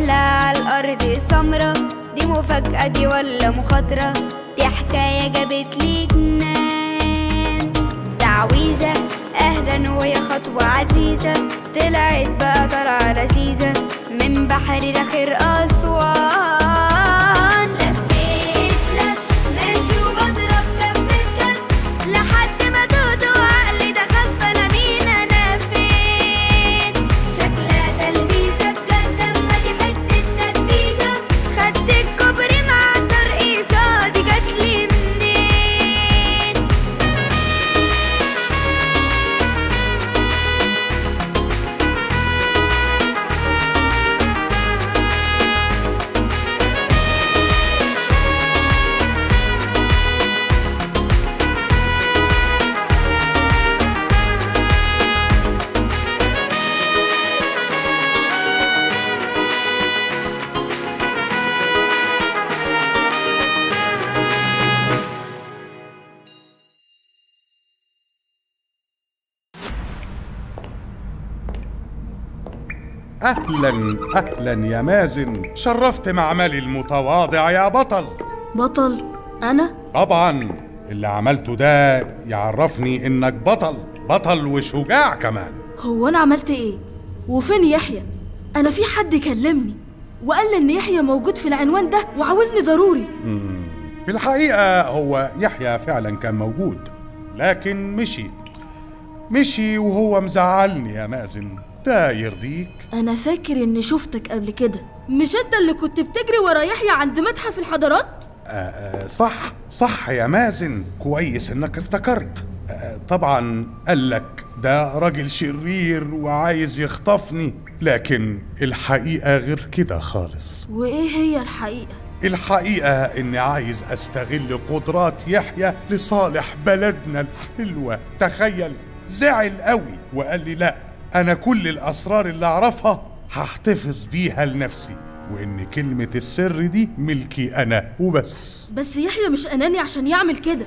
الأرض السمرة دي مفاجأة دي ولا مخاطرة؟ دي حكاية جابت لي جنان تعويذة أهلا ويا خطوة عزيزة. طلعت بقى طالعة لذيذة. من بحر رخير أسوان أهلا أهلا يا مازن. شرفت معملي المتواضع يا بطل. بطل؟ أنا؟ طبعا. اللي عملته ده يعرفني إنك بطل. بطل وشجاع كمان. هو أنا عملت إيه؟ وفين يحيى؟ أنا في حد كلمني وقال لي إن يحيى موجود في العنوان ده وعاوزني ضروري. في الحقيقة هو يحيى فعلا كان موجود لكن مشي. مشي وهو مزعلني يا مازن. ده يرضيك؟ أنا فاكر إني شفتك قبل كده. مش أنت اللي كنت بتجري ورا يحيى عند متحف الحضارات؟ آه آه صح صح يا مازن. كويس إنك افتكرت. آه طبعا قالك ده راجل شرير وعايز يخطفني لكن الحقيقة غير كده خالص. وإيه هي الحقيقة؟ الحقيقة إني عايز أستغل قدرات يحيى لصالح بلدنا الحلوة. تخيل زعل قوي وقال لي لأ. أنا كل الأسرار اللي أعرفها هحتفظ بيها لنفسي وإن كلمة السر دي ملكي أنا وبس. بس يحيى مش أناني عشان يعمل كده.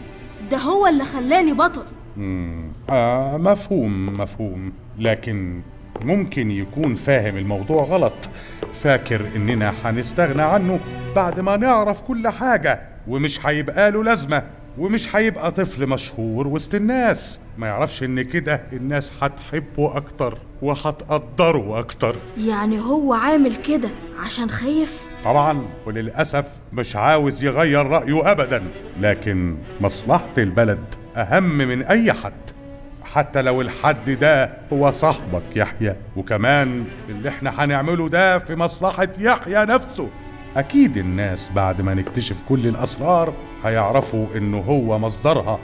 ده هو اللي خلاني بطل. مم. آه مفهوم مفهوم. لكن ممكن يكون فاهم الموضوع غلط. فاكر إننا هنستغنى عنه بعد ما نعرف كل حاجة ومش هيبقى له لازمة. ومش هيبقى طفل مشهور وسط الناس. ما يعرفش إن كده الناس هتحبه أكتر وهتقدره أكتر. يعني هو عامل كده عشان خايف؟ طبعا وللأسف مش عاوز يغير رأيه أبدا. لكن مصلحة البلد أهم من أي حد. حتى لو الحد ده هو صاحبك يحيى. وكمان اللي إحنا هنعمله ده في مصلحة يحيى نفسه. أكيد الناس بعد ما نكتشف كل الأسرار هيعرفوا إنه هو مصدرها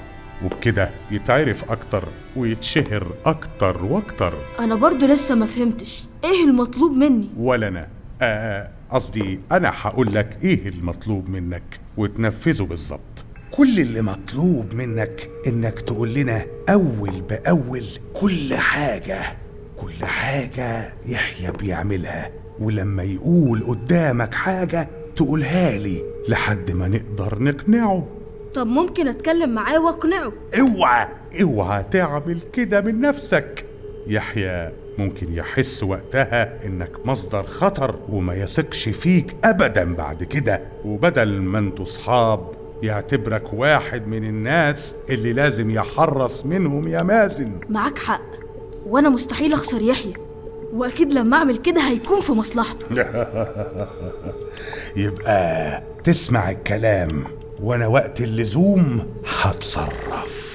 وبكده يتعرف أكتر ويتشهر أكتر وأكتر. أنا برضو لسه ما فهمتش. إيه المطلوب مني؟ ولا أنا. آه، قصدي أنا هقول لك إيه المطلوب منك وتنفذه بالظبط. كل اللي مطلوب منك إنك تقول لنا أول بأول كل حاجة كل حاجة يحيى بيعملها. ولما يقول قدامك حاجة تقولها لي لحد ما نقدر نقنعه. طب ممكن أتكلم معاه وأقنعه؟ اوعى اوعى تعمل كده من نفسك. يحيى ممكن يحس وقتها إنك مصدر خطر وما يثقش فيك ابدا بعد كده. وبدل ما أنتوا صحاب يعتبرك واحد من الناس اللي لازم يحرص منهم يا مازن. معاك حق وأنا مستحيل أخسر يحيى. وأكيد لما أعمل كده هيكون في مصلحته. يبقى تسمع الكلام وأنا وقت اللزوم هتصرف.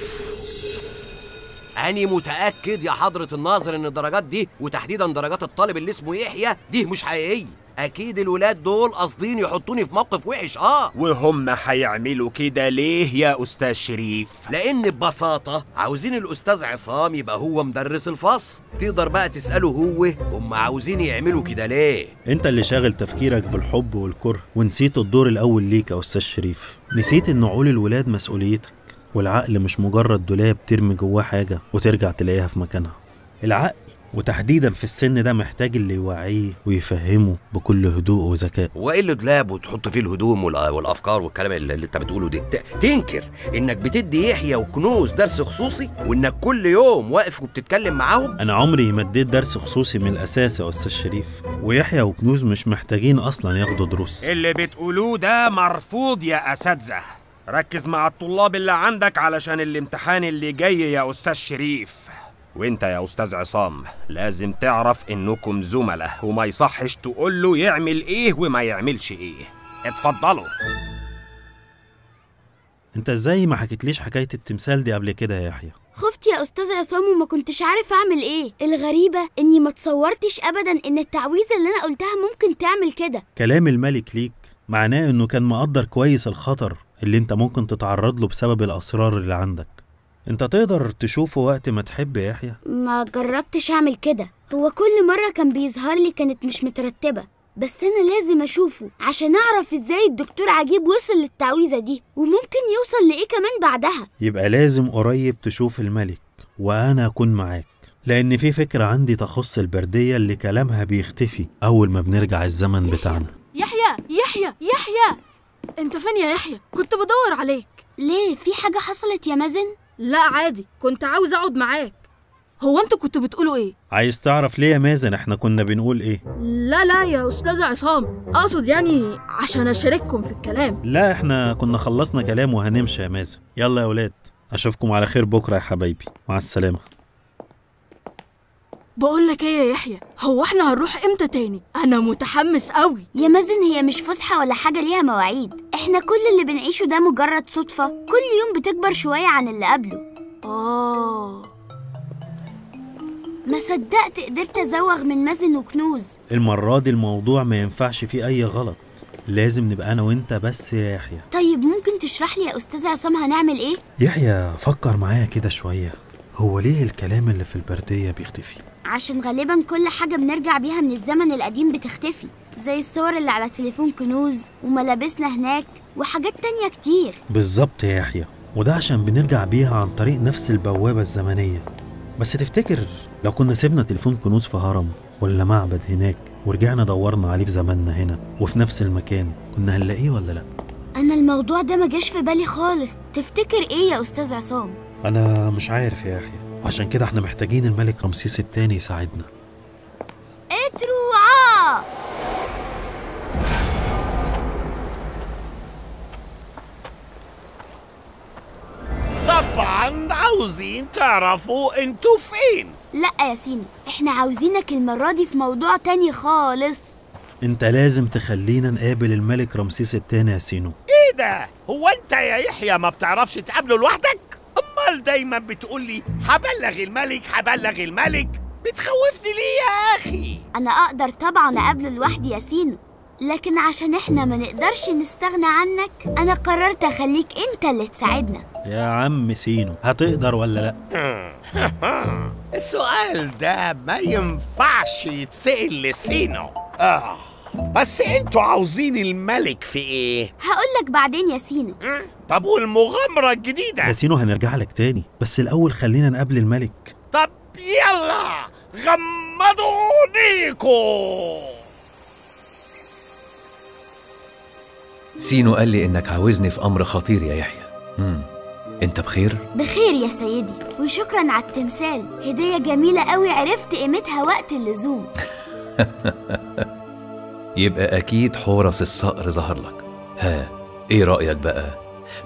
أنا متأكد يا حضرة الناظر إن الدرجات دي وتحديدا درجات الطالب اللي اسمه يحيى دي مش حقيقية. أكيد الولاد دول قاصدين يحطوني في موقف وحش آه. وهم هيعملوا كده ليه يا أستاذ شريف؟ لأن ببساطة عاوزين الأستاذ عصام يبقى هو مدرس الفصل. تقدر بقى تسأله هو هم عاوزين يعملوا كده ليه. أنت اللي شاغل تفكيرك بالحب والكره ونسيت الدور الأول ليك يا أستاذ شريف. نسيت إن عقول الولاد مسؤوليتك والعقل مش مجرد دولاب ترمي جواه حاجة وترجع تلاقيها في مكانها. العقل وتحديدا في السن ده محتاج اللي يوعيه ويفهمه بكل هدوء وذكاء. وإيه اللي دولاب وتحط فيه الهدوم والأفكار والكلام اللي اللي انت بتقوله ده تنكر إنك بتدي يحيى وكنوز درس خصوصي وإنك كل يوم واقف وبتتكلم معاهم؟ أنا عمري ما اديت درس خصوصي من الأساس يا أستاذ شريف. ويحيى وكنوز مش محتاجين أصلا ياخدوا دروس. اللي بتقولوه ده مرفوض يا أساتذة. ركز مع الطلاب اللي عندك علشان الامتحان اللي جاي يا أستاذ شريف. وانت يا أستاذ عصام لازم تعرف إنكم زملاء وما يصحش تقول له يعمل إيه وما يعملش إيه. اتفضلوا. أنت إزاي ما حكيتليش حكاية التمثال دي قبل كده يا يحيى؟ خفت يا أستاذ عصام وما كنتش عارف أعمل إيه. الغريبة إني ما تصورتش ابدا إن التعويذه اللي أنا قلتها ممكن تعمل كده. كلام الملك ليك معناه إنه كان مقدر كويس الخطر اللي أنت ممكن تتعرض له بسبب الأسرار اللي عندك. انت تقدر تشوفه وقت ما تحب يا يحيى. ما جربتش أعمل كده. هو كل مرة كان بيظهر لي كانت مش مترتبة بس أنا لازم أشوفه عشان أعرف إزاي الدكتور عجيب وصل للتعويذة دي وممكن يوصل لإيه كمان بعدها. يبقى لازم قريب تشوف الملك وأنا أكون معاك لأن في فكرة عندي تخص البردية اللي كلامها بيختفي أول ما بنرجع الزمن بتاعنا. يحيى يحيى يحيى! أنت فين يا يحيى؟ كنت بدور عليك. ليه؟ في حاجة حصلت يا مازن؟ لا عادي كنت عاوز أقعد معاك. هو أنتوا كنتوا بتقولوا إيه؟ عايز تعرف ليه يا مازن؟ إحنا كنا بنقول إيه؟ لا لا يا أستاذ عصام أقصد يعني عشان أشارككم في الكلام. لا إحنا كنا خلصنا كلام وهنمشي يا مازن. يلا يا ولاد أشوفكم على خير بكرة يا حبايبي. مع السلامة. بقول لك إيه يا يحيى؟ هو إحنا هنروح إمتى تاني؟ أنا متحمس قوي يا مازن هي مش فسحة ولا حاجة ليها مواعيد. إحنا كل اللي بنعيشه ده مجرد صدفة. كل يوم بتكبر شوية عن اللي قبله. آه. ما صدقت قدرت أزوغ من مازن وكنوز. المرة دي الموضوع ما ينفعش فيه أي غلط. لازم نبقى أنا وأنت بس يا يحيى. طيب ممكن تشرح لي يا أستاذ عصام هنعمل إيه؟ يحيى فكر معايا كده شوية. هو ليه الكلام اللي في البردية بيختفي؟ عشان غالبا كل حاجة بنرجع بيها من الزمن القديم بتختفي زي الصور اللي على تليفون كنوز وملابسنا هناك وحاجات تانية كتير. بالظبط يا يحيى وده عشان بنرجع بيها عن طريق نفس البوابة الزمنية. بس تفتكر لو كنا سيبنا تليفون كنوز في هرم ولا معبد هناك ورجعنا دورنا عليه في زماننا هنا وفي نفس المكان كنا هنلاقيه ولا لأ؟ أنا الموضوع ده ما جاش في بالي خالص. تفتكر إيه يا أستاذ عصام؟ أنا مش عارف يا يحيى. عشان كده إحنا محتاجين الملك رمسيس التاني يساعدنا. اتروعا طبعا عاوزين تعرفوا أنتوا فين. لا يا سيني إحنا عاوزينك المرة دي في موضوع تاني خالص. انت لازم تخلينا نقابل الملك رمسيس التاني يا سينو. إيه ده؟ هو انت يا يحيى ما بتعرفش تقابله لوحدك؟ امال دايما بتقولي هبلغ الملك هبلغ الملك. بتخوفني ليه يا أخي؟ أنا أقدر طبعا أقابله لوحدي يا سينو لكن عشان إحنا ما نقدرش نستغنى عنك أنا قررت أخليك أنت اللي تساعدنا. يا عم سينو هتقدر ولا لأ؟ السؤال ده ما ينفعش يتسأل لسينو. آه. بس أنتوا عاوزين الملك في إيه؟ هقولك بعدين يا سينو؟ طب والمغامرة الجديدة. يا سينو هنرجع لك تاني. بس الأول خلينا نقابل الملك. طب يلا غمضوا عينيكوا سينو قال لي إنك عاوزني في أمر خطير يا يحيى. مم. أنت بخير؟ بخير يا سيدي وشكرا على التمثال. هدية جميلة قوي عرفت قيمتها وقت اللزوم. يبقى أكيد حورس الصقر ظهر لك ها إيه رأيك بقى؟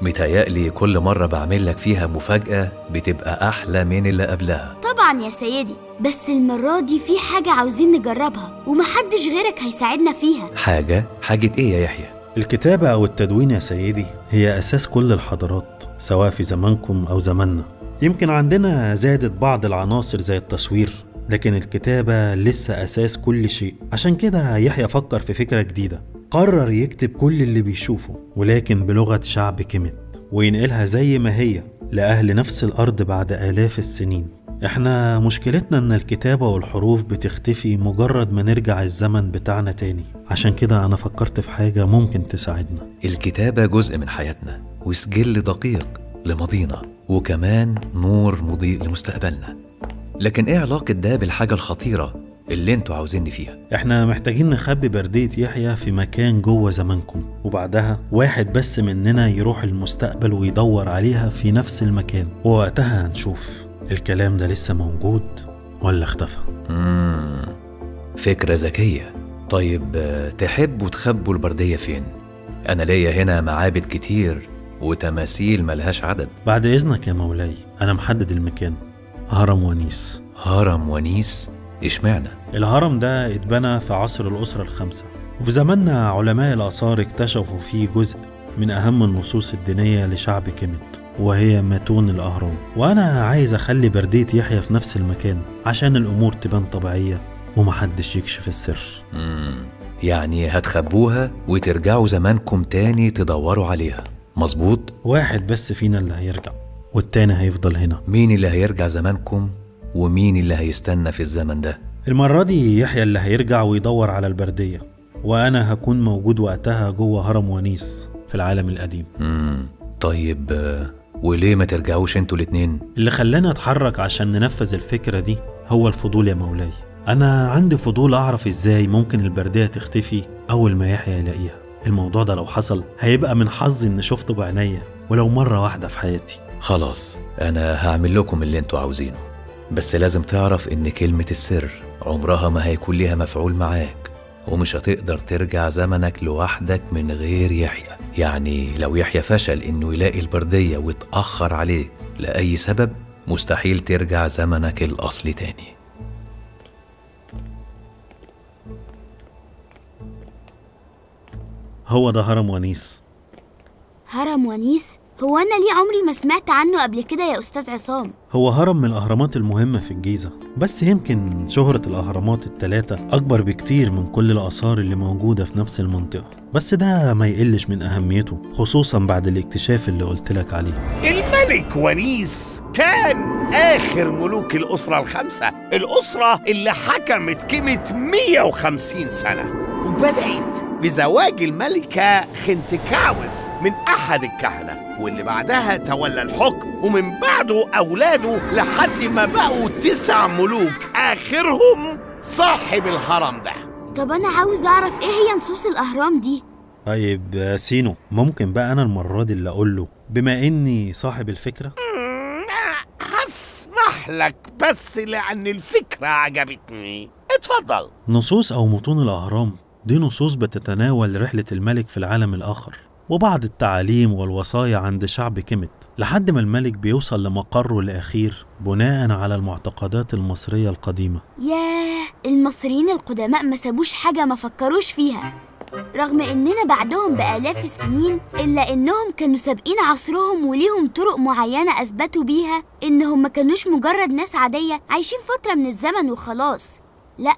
متهيألي كل مرة بعمل لك فيها مفاجأة بتبقى أحلى من اللي قبلها طبعا يا سيدي بس المرة دي في حاجة عاوزين نجربها ومحدش غيرك هيساعدنا فيها حاجة؟ حاجة إيه يا يحيى؟ الكتابة أو التدوين يا سيدي هي أساس كل الحضارات سواء في زمانكم أو زماننا يمكن عندنا زادت بعض العناصر زي التصوير لكن الكتابة لسه أساس كل شيء. عشان كده يحيى فكر في فكرة جديدة. قرر يكتب كل اللي بيشوفه ولكن بلغة شعب كيميت وينقلها زي ما هي لأهل نفس الأرض بعد آلاف السنين. إحنا مشكلتنا إن الكتابة والحروف بتختفي مجرد ما نرجع الزمن بتاعنا تاني. عشان كده أنا فكرت في حاجة ممكن تساعدنا. الكتابة جزء من حياتنا وسجل دقيق لماضينا وكمان نور مضيء لمستقبلنا. لكن إيه علاقة ده بالحاجة الخطيرة اللي أنتوا عاوزيني فيها؟ إحنا محتاجين نخبي بردية يحيى في مكان جوه زمانكم وبعدها واحد بس مننا يروح المستقبل ويدور عليها في نفس المكان. ووقتها هنشوف الكلام ده لسه موجود ولا اختفى. مم. فكرة ذكية. طيب تحبوا تخبوا البردية فين؟ أنا ليا هنا معابد كتير وتماثيل ملهاش عدد. بعد إذنك يا مولاي أنا محدد المكان. هرم ونيس هرم ونيس اشمعنى؟ الهرم ده اتبنى في عصر الأسرة الخمسة وفي زماننا علماء الآثار اكتشفوا فيه جزء من أهم النصوص الدينية لشعب كيميت وهي ماتون الأهرام وأنا عايز أخلي بردية يحيى في نفس المكان عشان الأمور تبان طبيعية ومحدش يكشف السر مم. يعني هتخبوها وترجعوا زمانكم تاني تدوروا عليها مظبوط؟ واحد بس فينا اللي هيرجع والتاني هيفضل هنا مين اللي هيرجع زمانكم ومين اللي هيستنى في الزمن ده؟ المرة دي يحيى اللي هيرجع ويدور على البردية وأنا هكون موجود وقتها جوه هرم ونيس في العالم القديم مم. طيب وليه ما ترجعوش أنتوا الاتنين؟ اللي خلاني أتحرك عشان ننفذ الفكرة دي هو الفضول يا مولاي أنا عندي فضول أعرف إزاي ممكن البردية تختفي أول ما يحيى يلاقيها الموضوع ده لو حصل هيبقى من حظي إن شفته بعينيا ولو مرة واحدة في حياتي خلاص أنا هعمل لكم اللي أنتوا عاوزينه. بس لازم تعرف إن كلمة السر عمرها ما هيكون ليها مفعول معاك ومش هتقدر ترجع زمنك لوحدك من غير يحيى. يعني لو يحيى فشل إنه يلاقي البردية واتأخر عليك لأي سبب مستحيل ترجع زمنك الأصلي تاني. هو ده هرم ونيس. هرم ونيس؟ هو أنا ليه عمري ما سمعت عنه قبل كده يا أستاذ عصام؟ هو هرم من الأهرامات المهمة في الجيزة بس يمكن شهرة الأهرامات التلاتة أكبر بكتير من كل الآثار اللي موجودة في نفس المنطقة بس ده ما يقلش من أهميته خصوصا بعد الاكتشاف اللي قلتلك عليه. الملك ونيس كان آخر ملوك الأسرة الخمسة الأسرة اللي حكمت قيمة 150 سنة وبدأت بزواج الملكة خنتكاوس من أحد الكهنة واللي بعدها تولى الحكم ومن بعده أولاده لحد ما بقوا تسع ملوك آخرهم صاحب الهرم ده. طب أنا عاوز أعرف إيه هي نصوص الأهرام دي؟ طيب سينو ممكن بقى أنا المرة دي اللي أقول له بما إني صاحب الفكرة؟ هسمح لك بس لأن الفكرة عجبتني. اتفضل. نصوص أو متون الأهرام دي نصوص بتتناول رحلة الملك في العالم الآخر وبعض التعاليم والوصايا عند شعب كيمت لحد ما الملك بيوصل لمقره الأخير بناء على المعتقدات المصرية القديمة. ياه المصريين القدماء ما سابوش حاجة ما فكروش فيها. رغم إننا بعدهم بآلاف السنين إلا إنهم كانوا سابقين عصرهم وليهم طرق معينة أثبتوا بيها إنهم ما كانوش مجرد ناس عادية عايشين فترة من الزمن وخلاص. لأ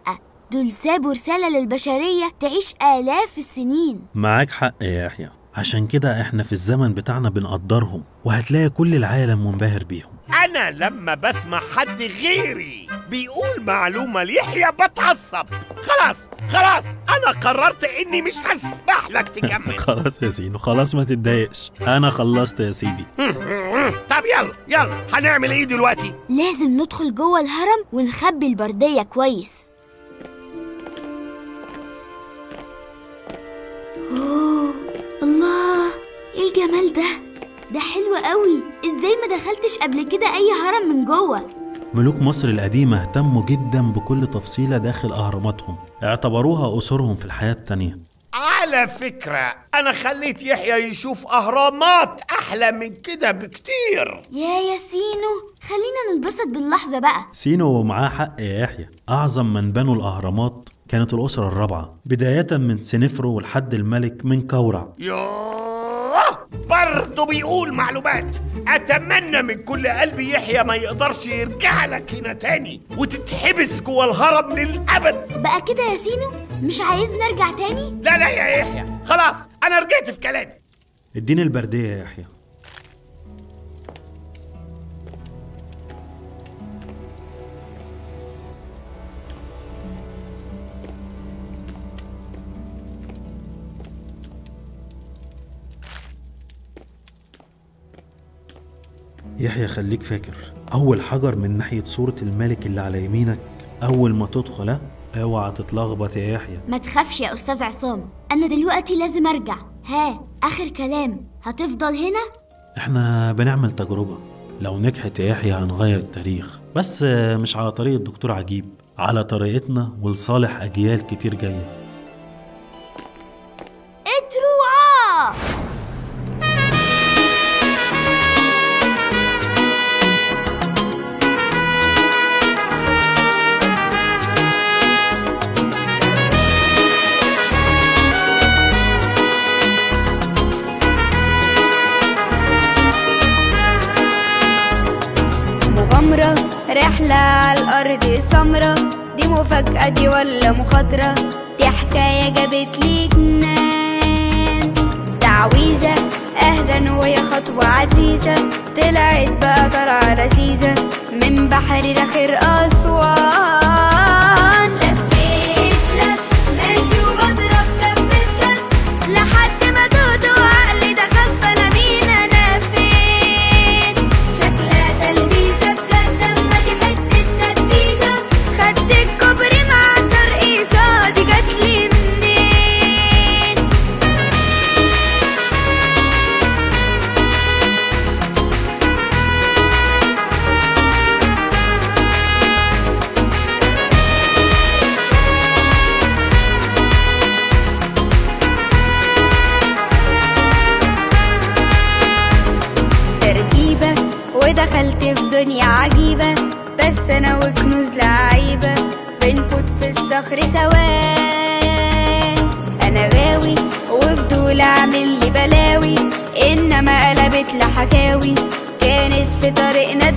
دول سابوا رسالة للبشرية تعيش آلاف السنين. معاك حق يا يحيى. عشان كده إحنا في الزمن بتاعنا بنقدرهم وهتلاقي كل العالم منبهر بيهم. أنا لما بسمع حد غيري بيقول معلومة ليحيى بتعصب. خلاص خلاص أنا قررت إني مش هسمح لك تكمل. خلاص يا سينو خلاص ما تتضايقش. أنا خلصت يا سيدي. طب يلا يلا هنعمل إيه دلوقتي؟ لازم ندخل جوه الهرم ونخبي البردية كويس. إيه الجمال ده؟ ده حلو قوي. إزاي ما دخلتش قبل كده اي هرم من جوه؟ ملوك مصر القديمة اهتموا جدا بكل تفصيلة داخل أهراماتهم. اعتبروها أسرهم في الحياة التانية. على فكرة أنا خليت يحيى يشوف أهرامات أحلى من كده بكتير. يا ياسينو خلينا ننبسط باللحظة بقى. سينو معاه حق يا يحيى. أعظم من بنوا الأهرامات كانت الأسرة الرابعة بداية من سنفرو لحد الملك من كورع يوه برضه بيقول معلومات. أتمنى من كل قلبي يحيى ما يقدرش يرجع لك هنا تاني وتتحبس جوه الهرم للأبد. بقى كده يا سينو؟ مش عايز نرجع تاني؟ لا لا يا يحيى. خلاص أنا رجعت في كلامي. اديني البردية يا يحيى. يحيى خليك فاكر. أول حجر من ناحية صورة الملك اللي على يمينك أول ما تدخل؟ أوعى تتلخبط يا يحيى. ما تخافش يا أستاذ عصام أنا دلوقتي لازم أرجع. ها آخر كلام. هتفضل هنا؟ إحنا بنعمل تجربة. لو نجحت يا يحيى هنغير التاريخ. بس مش على طريقة الدكتور عجيب على طريقتنا ولصالح أجيال كتير جاية. دي مفاجأة دي ولا مخاطرة؟ دي حكاية جابت لي جنان. تعويذة أهلا ويا خطوة عزيزة. طلعت بقى طالعة لذيذة. من بحر رخير أسوان. ودخلت في دنيا عجيبة بس أنا وكنوز لعيبة بنفوت في الصخر سوا أنا غاوي وفضول أعمل لي بلاوي إنما قلبت لحكاوي كانت في طريقنا